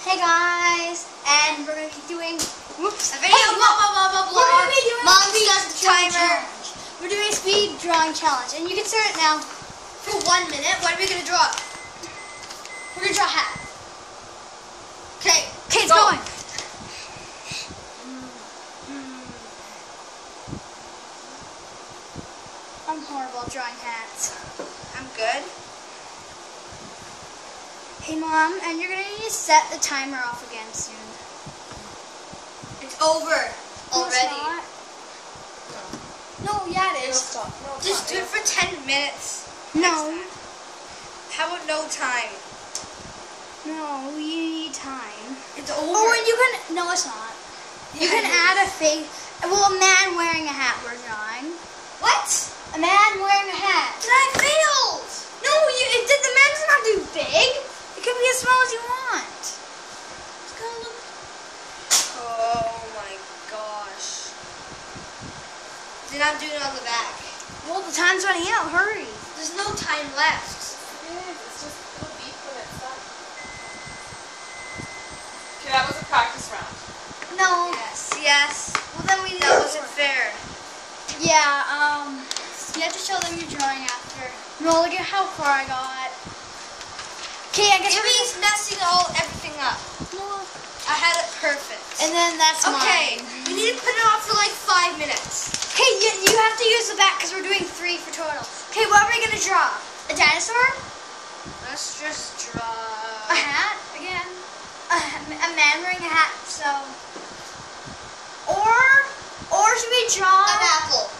Hey guys, and we're gonna be doing whoops. A video, Hey, blah, blah, blah, blah, blah. We're gonna be doing Mom a speed drawing timer. challenge. We're doing a speed drawing challenge, and you can start it now. For one minute, what are we gonna draw? We're gonna draw a hat. Okay. Okay, it's Go. going. I'm horrible at drawing hats. I'm good. Hey mom, and you're gonna need to set the timer off again soon. It's over No, it's already. not. No, yeah it is. stop. No, Just do it for 10 minutes. No, How about no time? no, you need time. It's oh, over. Oh, and you can. No, it's not. You Yeah, can add a fake. Well, a man wearing a hat. We're drawing. What? A man wearing a hat. I failed. No, you. It, did the man does not do big. It can be as small as you want. It's gonna look. Oh my gosh. Then I'm doing it on the back. Well, the time's running out. Hurry. There's no time left. It is. It's just it'll beep when it's done. Okay, that was a practice round. No. Yes, yes. Well, then we. That wasn't fair. Yeah. Um. You have to show them your drawing after. No, look at how far I got. Okay, I guess It messing all everything up. No. I had it perfect. And then that's okay, mine. we need to put it on for like five minutes. Okay, you, you have to use the back because we're doing three for total. Okay, what are we gonna draw? A dinosaur? Let's just draw. A hat again? A, a man wearing a hat. So, or or should we draw? An apple.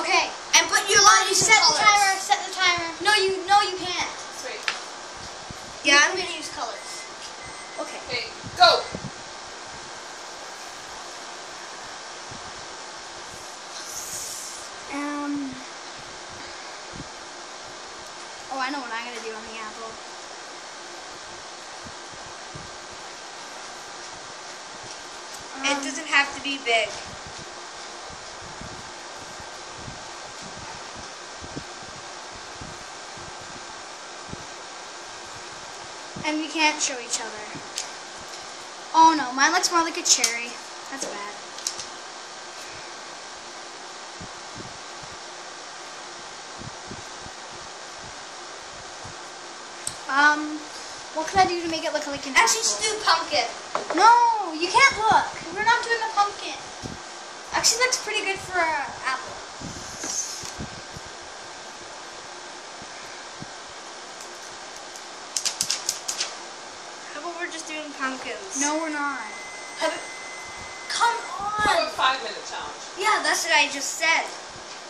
Okay, And put your Mom, you set the timer. Set the timer. No, you no you can't. Yeah, I'm gonna use colors. Okay. Okay, go. Um. Oh, I know what I'm gonna do on the apple. It Um, doesn't have to be big. And we can't show each other. Oh no, mine looks more like a cherry. That's bad. Um, what can I do to make it look like an Actually, apple? just do pumpkin. No, you can't look. We're not doing a pumpkin. Actually, looks pretty good for an apple. How about we're just doing pumpkins? No, we're not. How about- Come How on. about five minute challenge? Yeah, that's what I just said.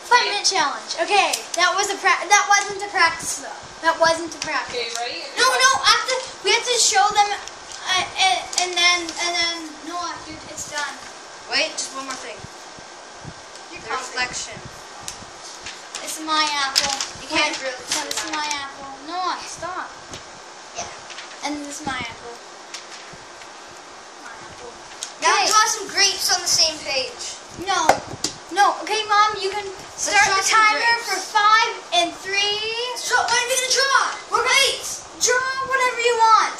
Five minute challenge. Okay, that was a pra- that wasn't a practice though. That wasn't a practice. Okay, ready? No, no. After we have to show them, uh, and, and then and then no, after it's done. Wait, just one more thing. You're The reflection. It's my apple. You can't Wait, really No, see this is my apple. No, stop. Yeah. And this is my apple. My apple. Now Okay. draw some grapes on the same page. No, no. Okay, mom, you can start the timer for five and three. So what are we gonna draw? We're Wait. Draw whatever you want.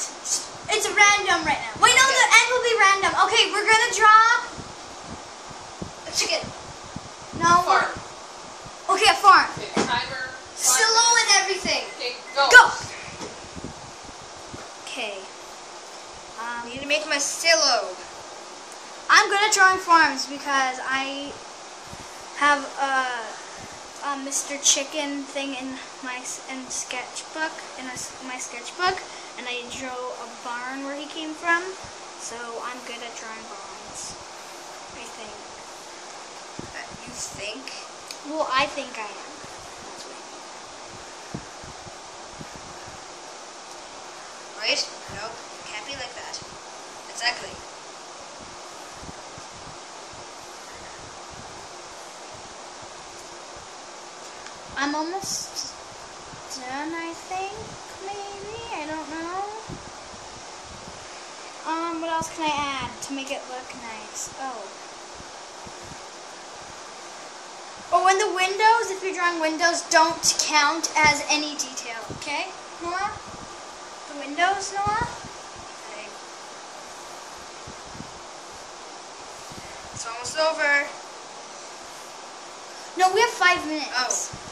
It's random right now. Wait, no, Okay. the end will be random. Okay, we're gonna draw. A chicken. No. Farm. Okay, a farm. Okay, timer. five Silo and everything. Okay, go. Go. Okay. Um, I need to make my silo. I'm good at drawing farms because I have a, a Mr. Chicken thing in my in sketchbook in a my sketchbook, and I drew a barn where he came from. So I'm good at drawing barns. I think. You think? Well, I think I am. That's what I mean. Right? Nope. It can't be like that. Exactly. I'm almost done, I think, maybe? I don't know. Um, what else can I add to make it look nice? Oh. Oh, and the windows, if you're drawing windows, don't count as any detail, okay, Noah? The windows, Noah? Okay. It's almost over. No, we have five minutes. Oh.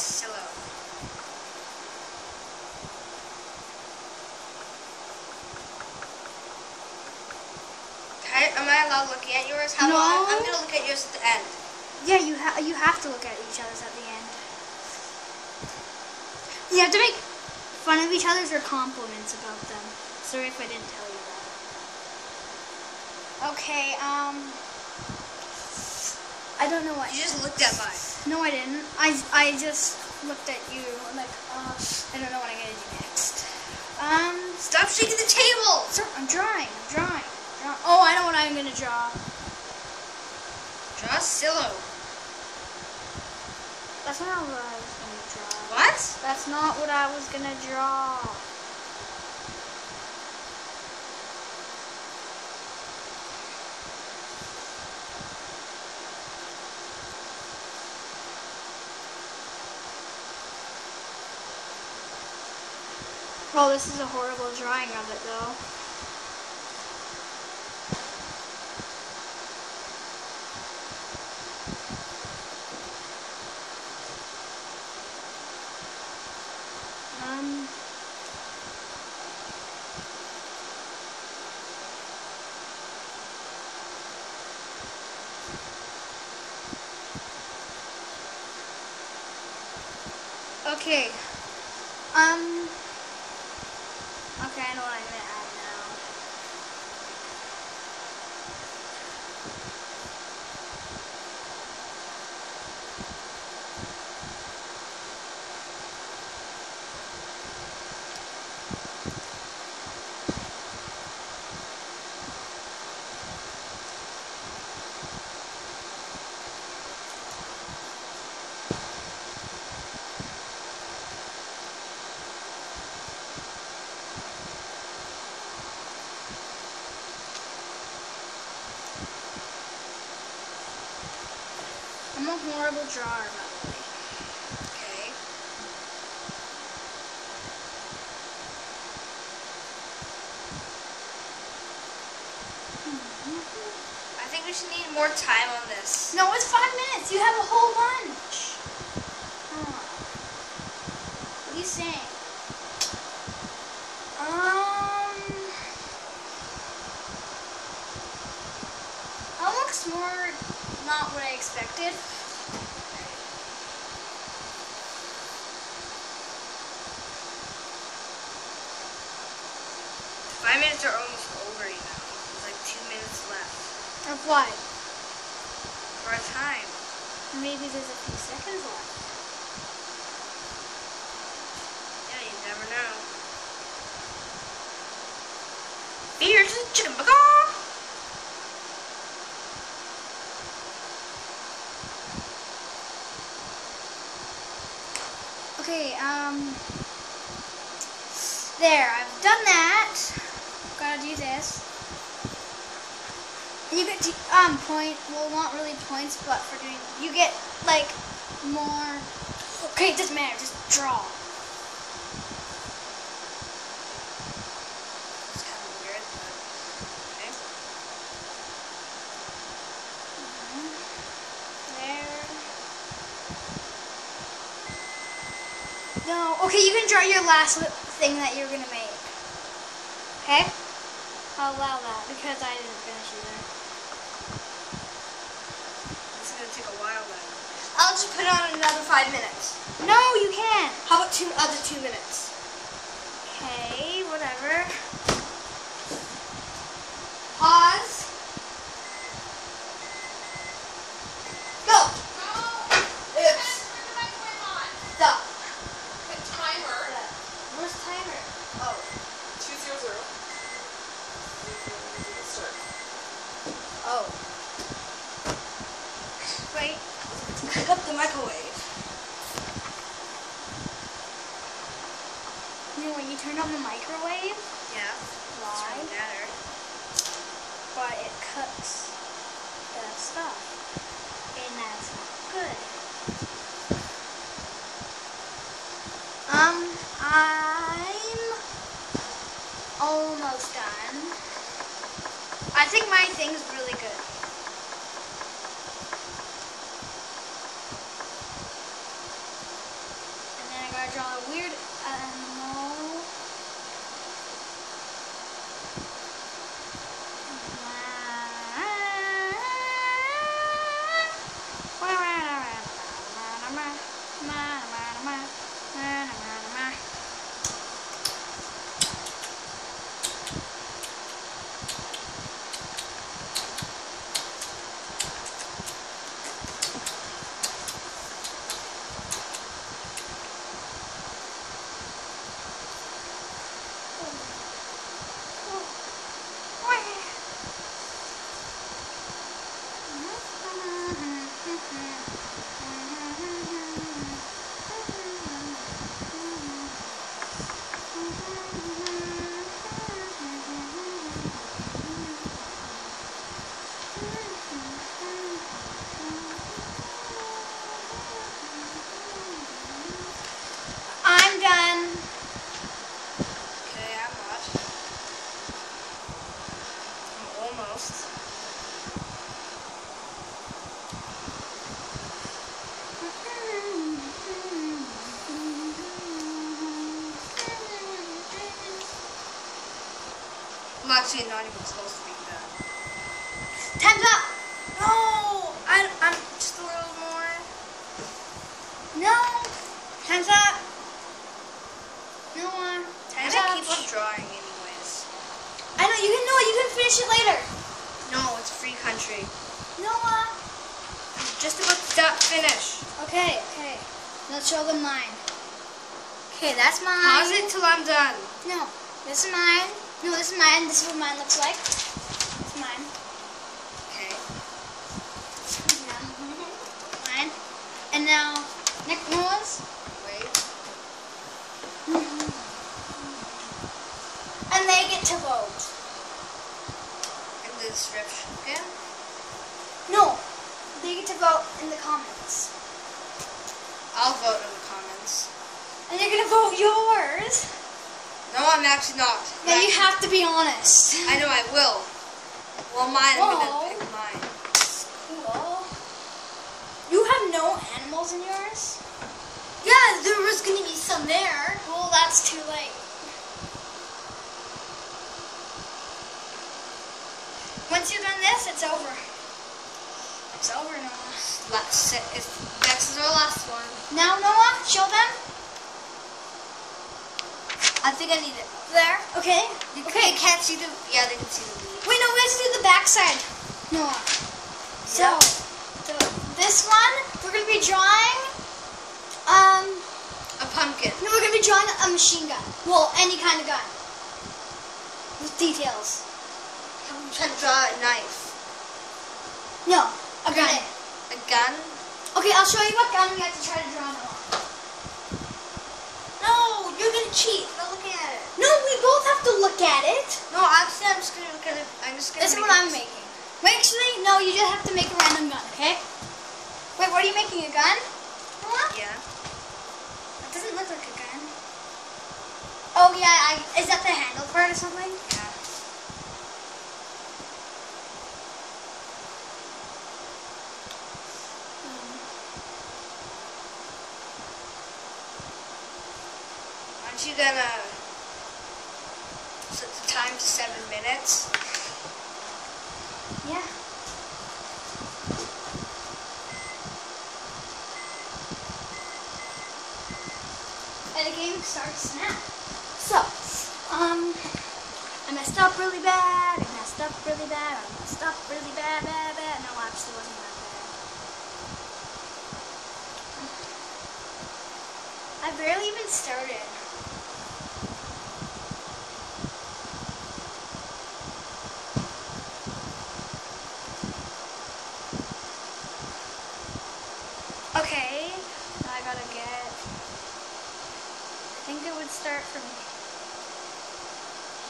Wheat in my silo. Can I- Am I allowed looking at yours? How No. about I'm, I'm gonna look at yours at the end. Yeah, you ha- you have to look at each other's at the end. You have to make fun of each other's or compliments about them. Sorry if I didn't tell you that. Okay, um I don't know what You just looked at mine. No, I didn't. I, I just looked at you like uh, I don't know what I'm gonna do next. Um Stop shaking the table. so I'm drawing, I'm drawing, drawing. Oh, I know what I'm gonna draw. Draw a silo. That's not what I was gonna draw. What? That's not what I was gonna draw. Oh, this is a horrible drawing of it, though. Um. Okay. Um. Okay, I know what I'm gonna add now. I'm a horrible drawer, by the way. Okay. Hmm. I think we should need more time on this. No, it's five minutes. You have a whole bunch. Come on. What are you saying? Um. That looks more not what I expected. Five minutes are almost over, you know. There's like two minutes left. Of what? For our time. Maybe there's a few seconds left. Yeah, you never know. Here's the chicken burger. Okay, um. There, I've done that. Gotta do this. You get to, um point. Well, not really points, but for doing, you get like more. Okay, it doesn't matter. Just draw. It's kind of weird, but okay. There. No. Okay, you can draw your last thing that you're gonna make. Okay. I'll allow that because I didn't finish either. It's gonna take a while then. I'll just put on another five minutes. No, you can't. How about two other two minutes? Okay, whatever. Pause. Go. Oops. Stop. timer. Where's timer? Oh. Two zero zero. Start. Oh. Wait. Cook up the microwave. You know when you turn on the microwave, Yeah. why? It's matter. But it cooks the stuff, and that's not good. Um, I'm almost done. I think my thing's really good. And then I gotta draw a weird animal. I'm done. Okay, I'm not. I'm almost. I'm actually not even close to being done. Time's up. No! I, I'm just a little more. No. Time's up. No more. I Time's up. keep on drawing anyways. I know you can know you can finish it later. No, it's a free country. Noah. Uh. I'm just about to finish. Okay, okay. Let's show them mine. Okay, that's mine. Pause it till I'm done. No, this is mine. Is mine. This is what mine looks like. It's mine. Okay. Yeah. Mine. And now, next Noah's. Wait. And they get to vote. In the description again. No, they get to vote in the comments. I'll vote in the comments. And you're gonna vote yours. No, I'm actually not. Now you have to be honest. I know I will. Well, mine. I'm gonna pick mine. Cool. You have no animals in yours? Yeah, there was gonna be some there. Well, that's too late. Once you've done this, it's over. It's over, Noah. Last, is, next is our last one. Now, Noah, show them. I think I need it. There. Okay. You, Okay. Can't see the. Yeah, they can see the leaves. Wait, no, we have to do the back side. Noah. So, Yep. the, this one, we're going to be drawing, um, A pumpkin. no, we're going to be drawing a machine gun. Well, any kind of gun. With details. I'm trying to draw a knife. No, a gun. A gun. Okay, I'll show you what gun we have to try to draw Noah. No, you're gonna cheat. Not looking at it. No, we both have to look at it. No, actually, I'm just gonna look at it. I'm just gonna. This is what it- I'm making. Wait, actually, no, you just have to make a random gun, okay? Wait, what are you making, a gun? Noah? Yeah. It doesn't look like a gun. Oh, yeah, I, is that the handle part or something? Yeah. Aren't you gonna time to seven minutes? Yeah. And the game starts now. So, um, I messed up really bad. I messed up really bad. I messed up really bad, bad, bad. No, actually, wasn't that bad. I barely even started. Okay, now I gotta get. I start from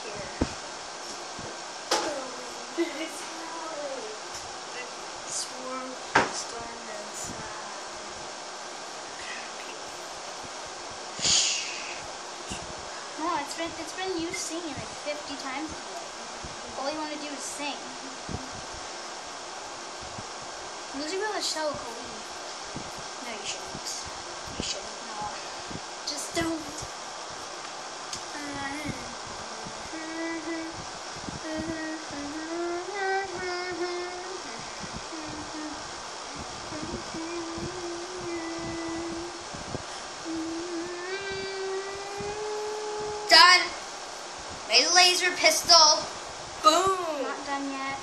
here. Swarm, storm, and No, it's been it's been you singing like 50 times today. All you want to do is sing. Your brother so cool. No, you shouldn't. You shouldn't. No. Just don't. Done. Made a laser pistol. Boom. Not done yet.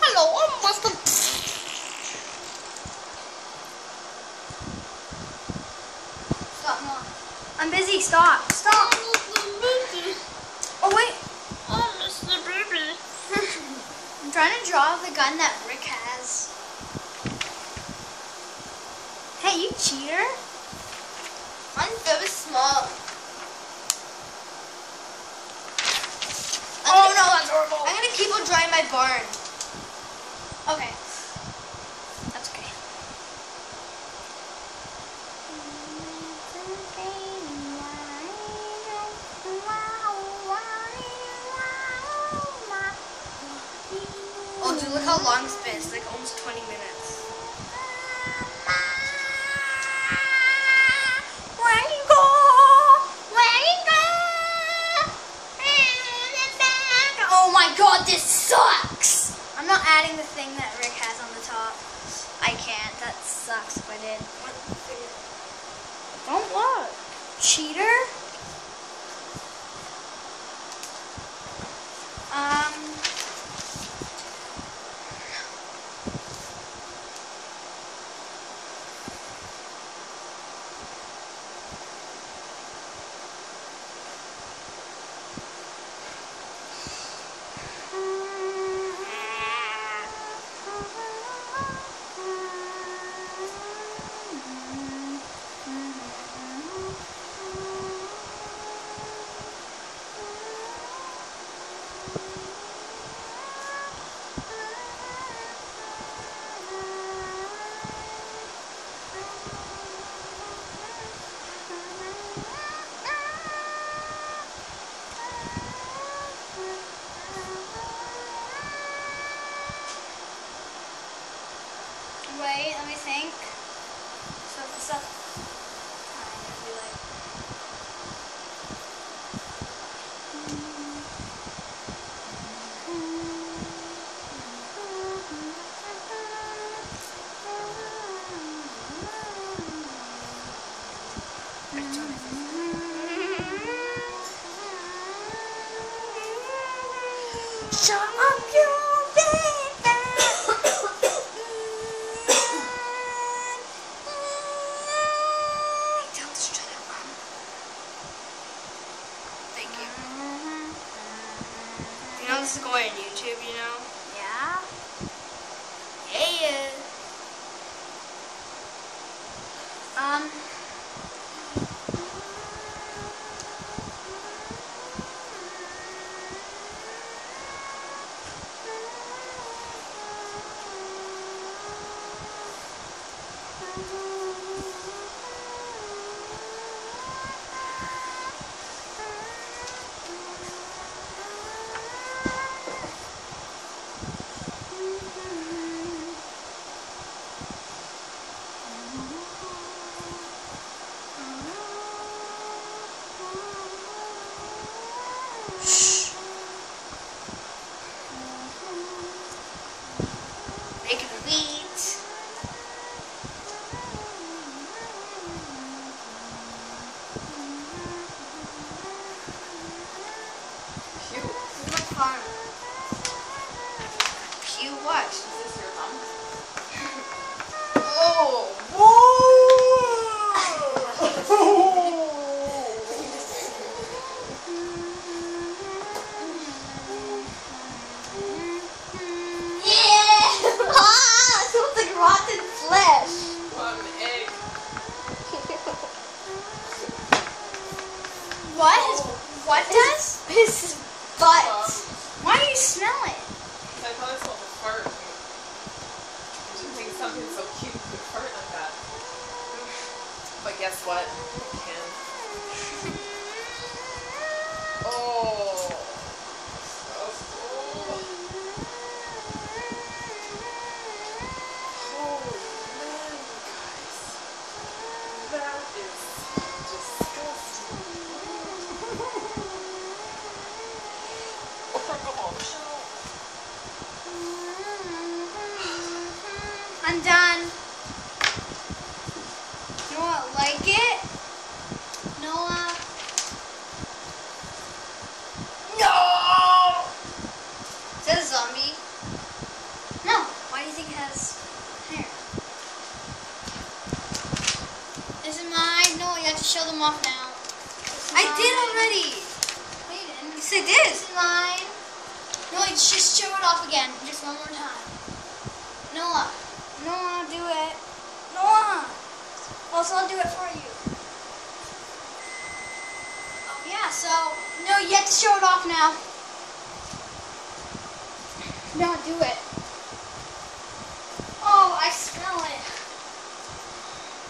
Hello, I'm Master. Stop, Mom. I'm busy. Stop. Stop. Oh, wait. Oh, Mr. Baby. I'm trying to draw the gun that Rick has. Hey, you cheater. Mine's very small. Oh, no, that's horrible. I'm gonna keep on drawing my barn. Okay.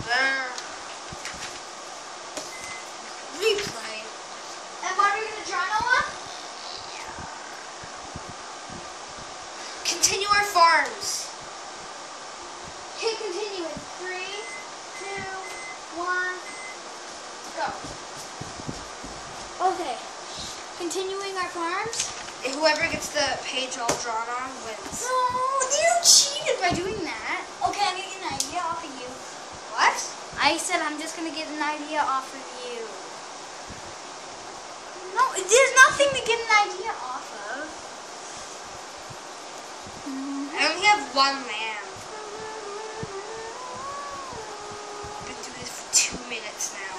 There. Replay. And what are we going to draw, Noah? Continue our farms. Okay, continue in three, two, one, go. Okay, continuing our farms. Whoever gets the page all drawn on wins. No, you cheated by doing that. Okay, I'm gonna get an idea off of you. What? I said I'm just gonna get an idea off of you. No, there's nothing to get an idea off of. I only have one. I've been doing this for two minutes now.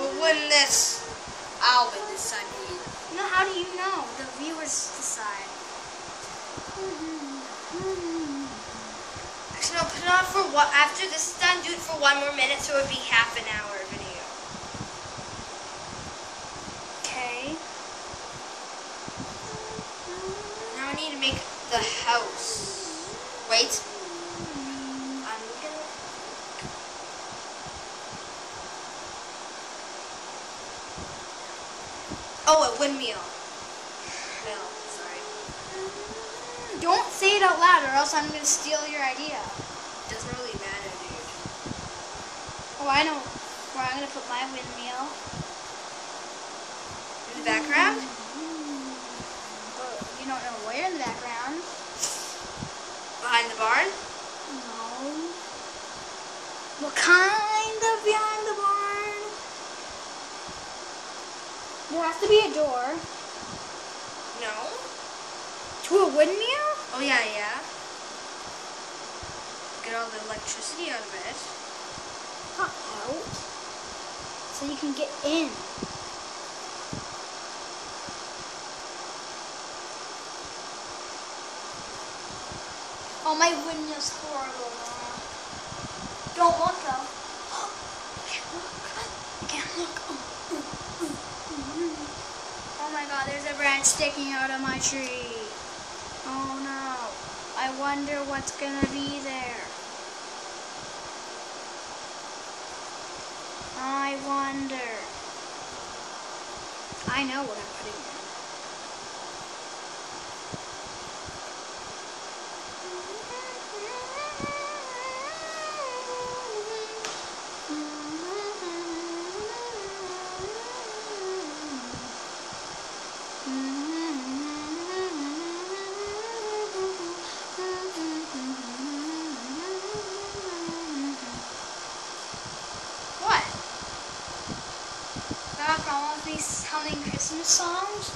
We'll win this. I'll win this, I mean. No, how do you know? The viewers decide. No, put it on for what? After this is done, do it for one more minute so it would be half an hour video. Okay. Now I need to make the house. Wait. Oh, a windmill. Mill, sorry. Don't say it out loud or else I'm gonna steal your idea. Doesn't really matter, dude. Oh, I know where I'm gonna put my windmill. In the background? But you don't know where in the background. Behind the barn? No. What kind of behind the barn? There has to be a door No. to a windmill. Oh, yeah, yeah. Get all the electricity out of it. Not out. So you can get in. Oh, my windmill's horrible, Don't look though. Can't look. Can't look. Oh my god, there's a branch sticking out of my tree. Oh no. I wonder what's gonna be there. I wonder. I know what I'm putting All of these humming Christmas songs?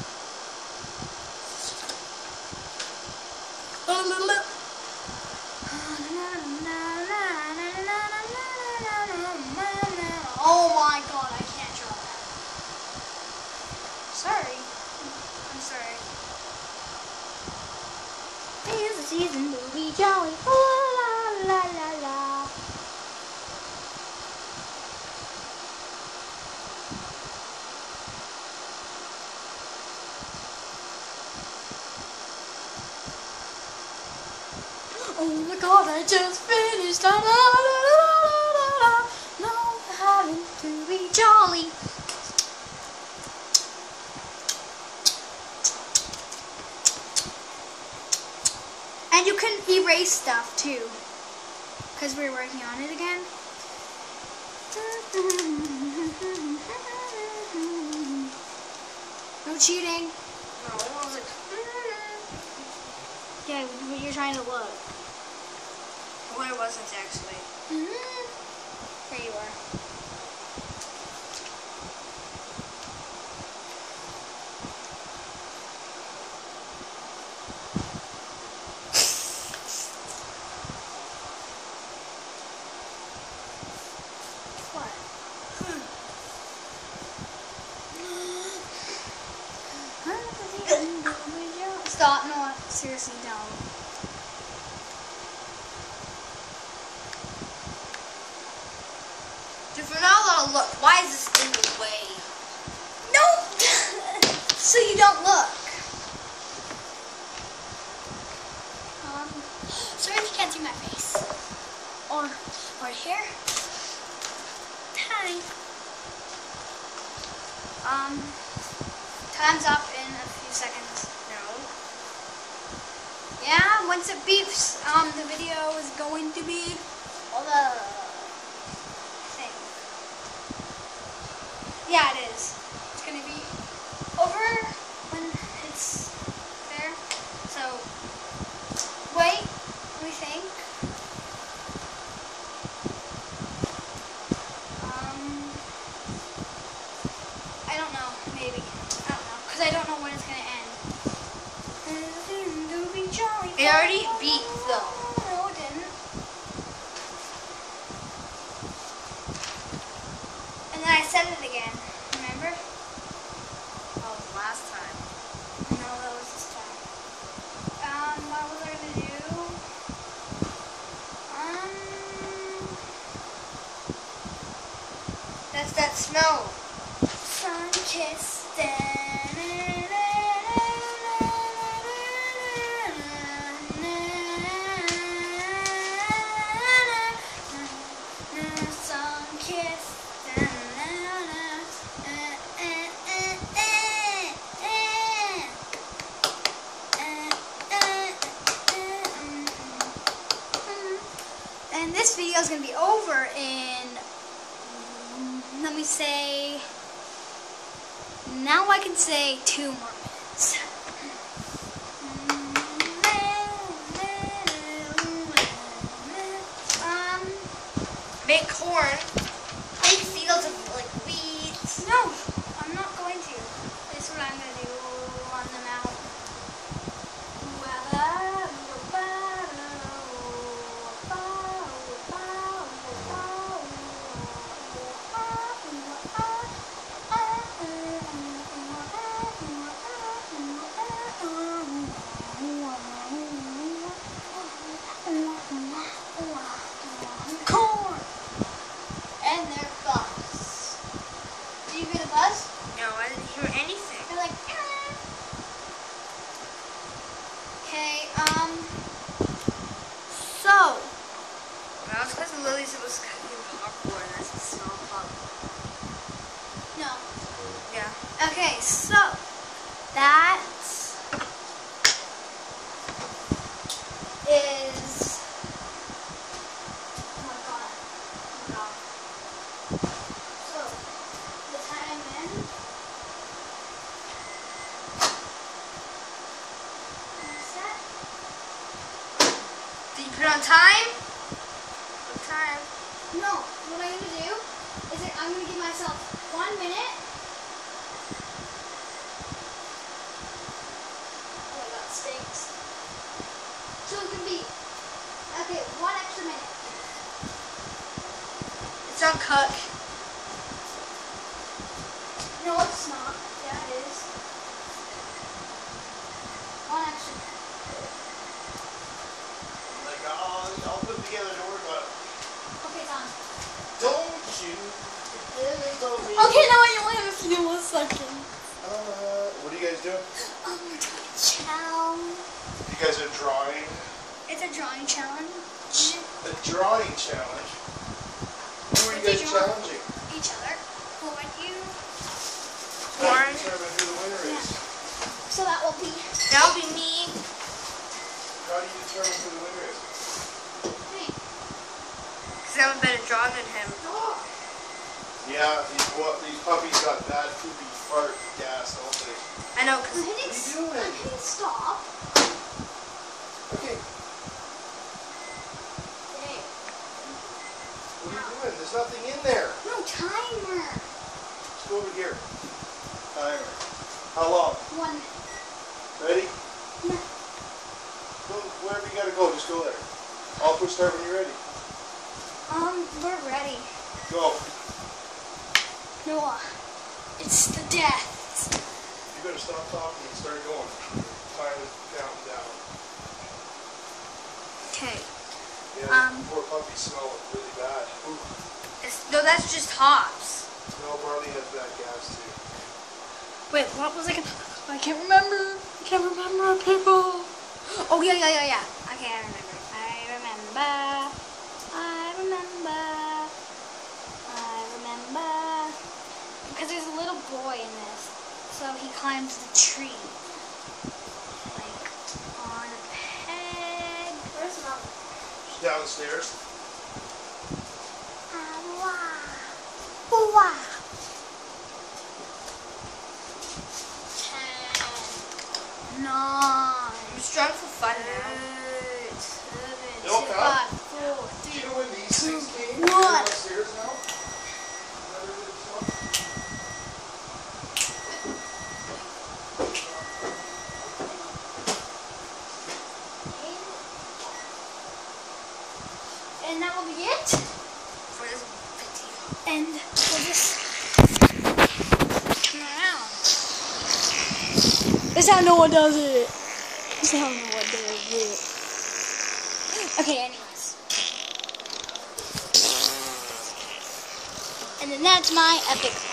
Oh my god, I can't draw that. Sorry. I'm sorry. Tis the season to be jolly. Oh, la la la la. Oh I just finished. La, la, la, la, la, la, la. No having to be jolly. And you can erase stuff too. Because we're working on it again. No cheating. No, I was like, Yeah, you're trying to look. I wasn't actually. Mm -hmm. There you are. Um, time's up in a few seconds. No. Yeah, once it beeps, um, the video is going to be all the thing. Yeah, it is. It's gonna be over. beat them. On time? On time. No, what I'm going to do is I'm going to give myself one minute. Oh my god, stinks. So it can be, okay, one extra minute. It's on cook. Over here. Timer. How long? One. Ready? Yeah. Go wherever you gotta go, just go there. I'll push start when you're ready. Um, we're ready. Go. Noah, it's the death. You better stop talking and start going. Time is counting down. Okay. Yeah, Um. poor puppy smell really bad. Ooh. No, that's just hops. No, Barley has bad gas too. Wait, what was I gonna? I can't remember. I can't remember people. Oh yeah, yeah, yeah, yeah. Okay, I remember. I remember. I remember. I remember. Because there's a little boy in this, so he climbs the tree, like on a peg. Where's mom? She's downstairs. Trying for fun now. Eight, seven, No, six, Kyle. five, four, Do you know when these things came? Upstairs now? Another little stuff? And that will be it. For this video. And we'll just turn around. This is how Noah does it. This is how Noah does it. Okay, anyways. And then that's my epic